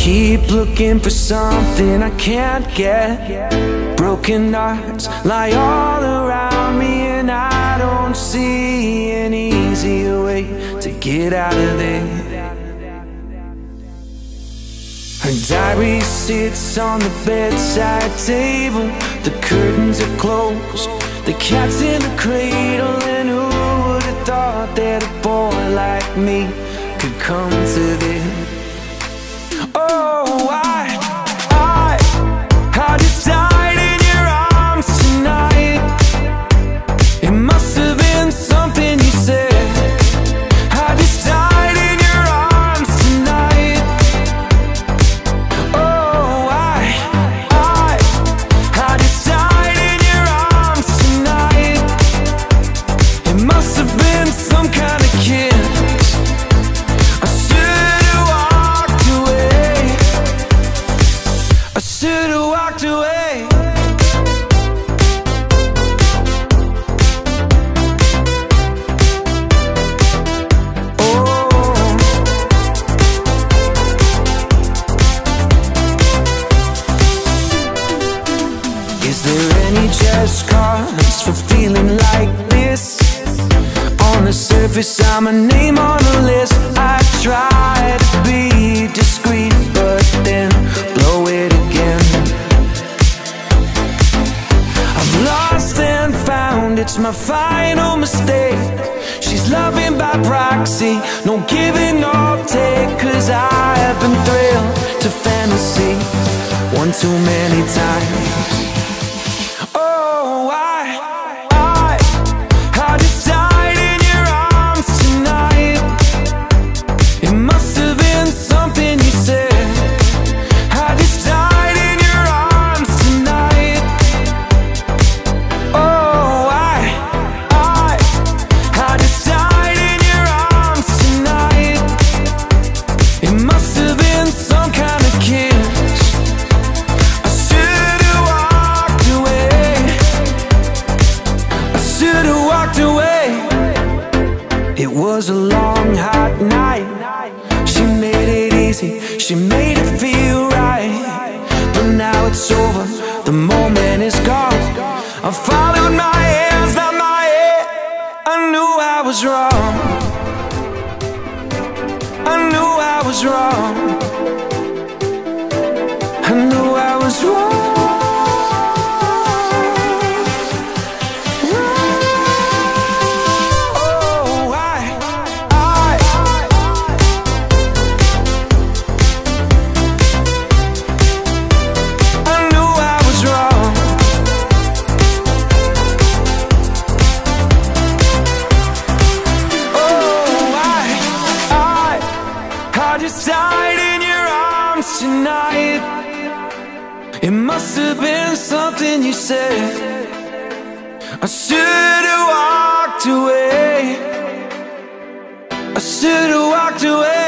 keep looking for something I can't get. Broken hearts lie all around me, and I don't see an easier way to get out of there. Her diary sits on the bedside table. The curtains are closed, the cat's in the cradle, and who would have thought that a boy like me could come to this? Just cause for feeling like this? On the surface, I'm a name on the list. I try to be discreet, but then blow it again. I've lost and found, it's my final mistake. She's loving by proxy, no giving or take. Cause I have been thrilled to fantasy one too many times. It was a long, hot night. She made it easy, she made it feel right. But now it's over, the moment is gone. I followed my hands, not my head. I knew I was wrong. I knew I was wrong. Must have been something you said. I should have walked away. I should have walked away.